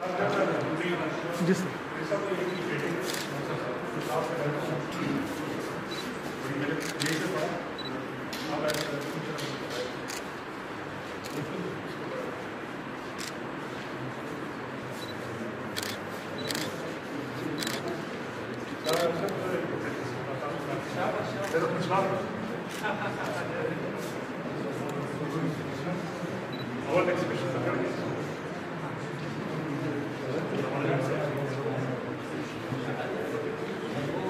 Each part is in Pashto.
wenn mich जी sir Aber nächste Geschichte.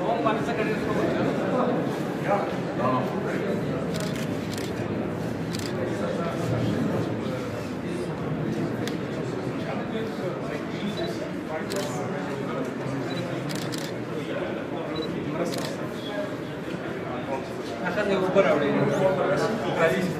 Vamos para essa cadeira de Нахадное выборы. Украинцы.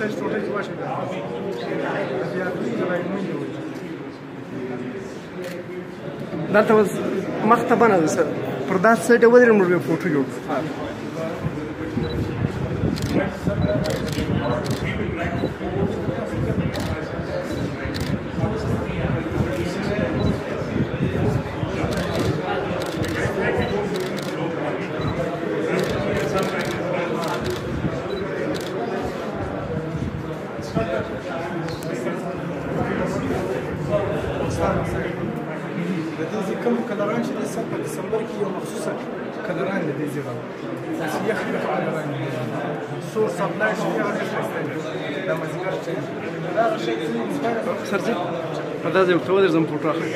часть тоже ваших دا ته مخته باندې سر پر دا سټ ودرې موږ فوټو جوړ ښار د دې کوم کلران چې د سب په دسمبر کې یو مخصوصه کلران دی دې ځای یخ یخ کلران سو سپلای شي هغه ښه دا مزګر چې دا شي چې سرځي مدا زم خو درځم فوټو اخلم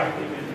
Yeah.